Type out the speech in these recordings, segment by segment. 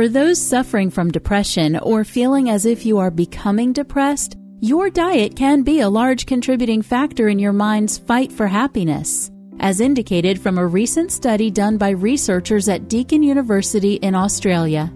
For those suffering from depression or feeling as if you are becoming depressed, your diet can be a large contributing factor in your mind's fight for happiness, as indicated from a recent study done by researchers at Deakin University in Australia.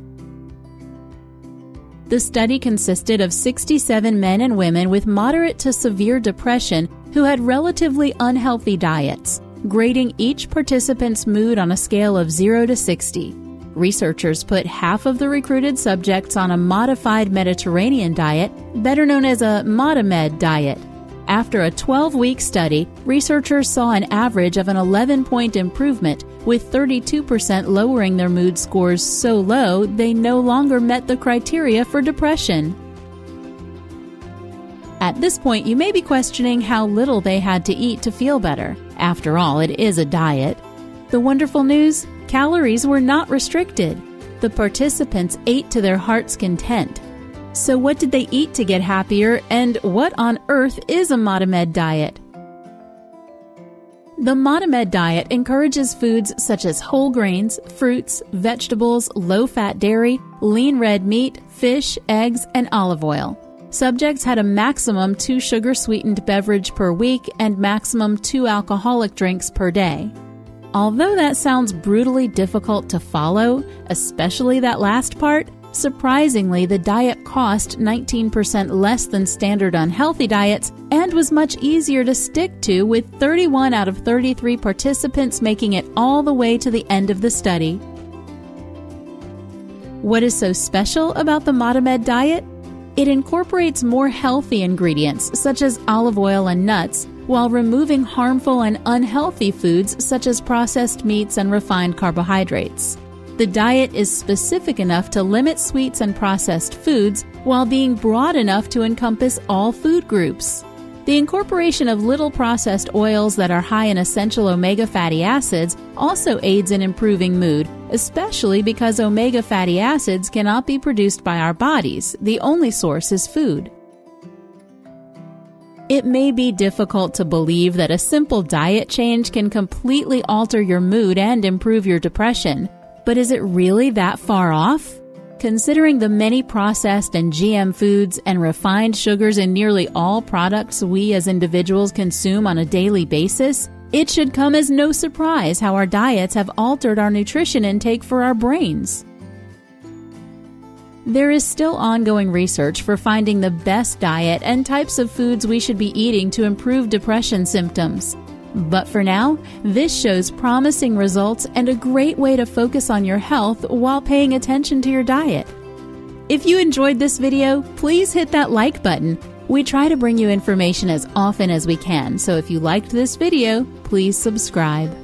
The study consisted of 67 men and women with moderate to severe depression who had relatively unhealthy diets, grading each participant's mood on a scale of 0 to 60. Researchers put half of the recruited subjects on a modified Mediterranean diet, better known as a Modimed diet. After a 12 week study, researchers saw an average of an 11 point improvement, with 32% lowering their mood scores so low they no longer met the criteria for depression. At this point, you may be questioning how little they had to eat to feel better. After all, it is a diet. The wonderful news calories were not restricted. The participants ate to their heart's content. So, what did they eat to get happier, and what on earth is a Modimed diet? The Modimed diet encourages foods such as whole grains, fruits, vegetables, low fat dairy, lean red meat, fish, eggs, and olive oil. Subjects had a maximum two sugar sweetened beverage per week and maximum two alcoholic drinks per day. Although that sounds brutally difficult to follow, especially that last part, Surprisingly, the diet cost 19% less than standard unhealthy diets and was much easier to stick to, with 31 out of 33 participants making it all the way to the end of the study. What is so special about the Modimed diet? It incorporates more healthy ingredients such as olive oil and nuts while removing harmful and unhealthy foods such as processed meats and refined carbohydrates. The diet is specific enough to limit sweets and processed foods while being broad enough to encompass all food groups. The incorporation of little processed oils that are high in essential omega fatty acids also aids in improving mood, especially because omega fatty acids cannot be produced by our bodies. The only source is food. It may be difficult to believe that a simple diet change can completely alter your mood and improve your depression. But is it really that far off? Considering the many processed and GM foods and refined sugars in nearly all products we as individuals consume on a daily basis, it should come as no surprise how our diets have altered our nutrition intake for our brains. There is still ongoing research for finding the best diet and types of foods we should be eating to improve depression symptoms. But for now, this shows promising results and a great way to focus on your health while paying attention to your diet. If you enjoyed this video, please hit that like button. We try to bring you information as often as we can, so if you liked this video, please subscribe.